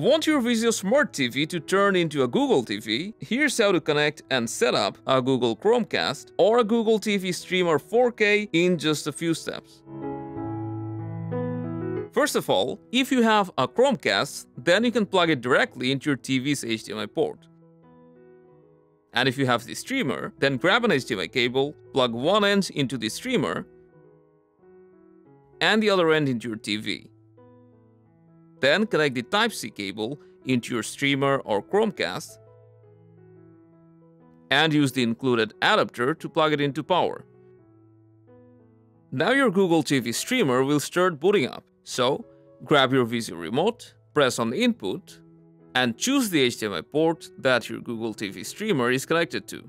Want your Vizio Smart TV to turn into a Google TV? Here's how to connect and set up a Google Chromecast or a Google TV Streamer 4K in just a few steps. First of all, if you have a Chromecast, then you can plug it directly into your TV's HDMI port. And if you have the streamer, then grab an HDMI cable, plug one end into the streamer, and the other end into your TV. Then connect the Type-C cable into your streamer or Chromecast and use the included adapter to plug it into power. Now your Google TV streamer will start booting up, so grab your Vizio remote, press on the input, and choose the HDMI port that your Google TV streamer is connected to.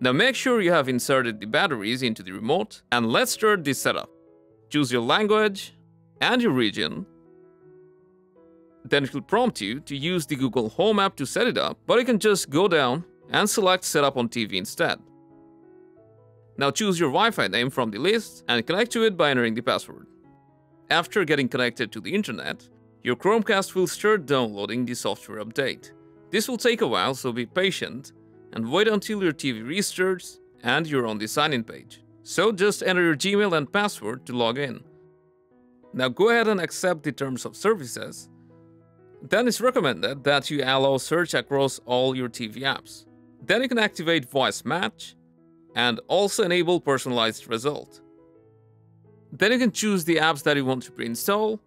Now make sure you have inserted the batteries into the remote and let's start this setup. Choose your language and your region then it will prompt you to use the Google Home app to set it up, but you can just go down and select Setup on TV instead. Now choose your Wi-Fi name from the list and connect to it by entering the password. After getting connected to the internet, your Chromecast will start downloading the software update. This will take a while, so be patient and wait until your TV restarts and you're on the sign-in page. So just enter your Gmail and password to log in. Now go ahead and accept the terms of services then it's recommended that you allow search across all your TV apps. Then you can activate voice match and also enable personalized result. Then you can choose the apps that you want to pre-install.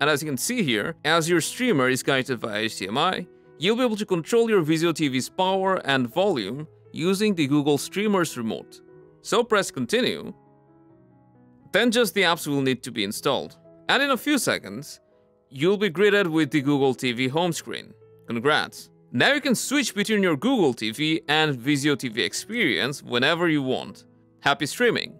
And as you can see here, as your streamer is connected via HDMI, you'll be able to control your Vizio TV's power and volume using the Google Streamers remote. So press continue. Then just the apps will need to be installed. And in a few seconds, you'll be greeted with the Google TV home screen. Congrats! Now you can switch between your Google TV and Vizio TV experience whenever you want. Happy streaming!